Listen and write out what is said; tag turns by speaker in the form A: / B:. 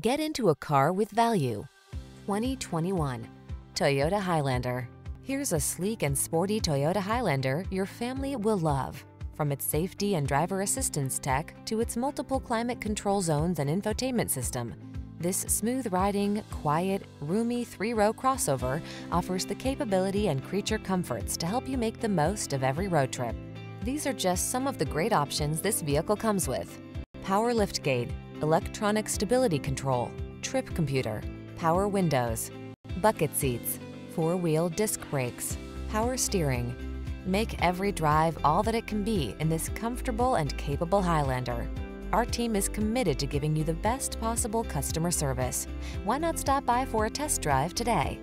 A: Get into a car with value. 2021 Toyota Highlander. Here's a sleek and sporty Toyota Highlander your family will love. From its safety and driver assistance tech to its multiple climate control zones and infotainment system, this smooth-riding, quiet, roomy three-row crossover offers the capability and creature comforts to help you make the most of every road trip. These are just some of the great options this vehicle comes with. Power liftgate, electronic stability control, trip computer, power windows, bucket seats, four-wheel disc brakes, power steering. Make every drive all that it can be in this comfortable and capable Highlander. Our team is committed to giving you the best possible customer service. Why not stop by for a test drive today?